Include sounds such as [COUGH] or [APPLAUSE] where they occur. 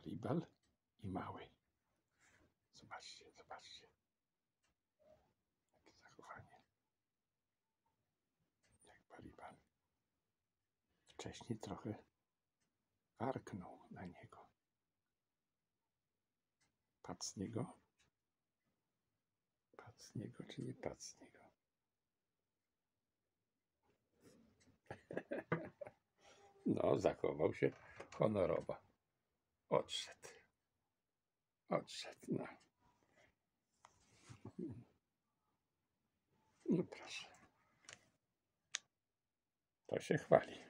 Paribal i mały. Zobaczcie, zobaczcie. Jakie zachowanie. Jak Paribal. Wcześniej trochę warknął na niego. Pacnie go? Pacnie go czy nie pacnie go? [LAUGHS] No, zachował się honorowo. Odszedł. Odszedł, no. No proszę. To się chwali.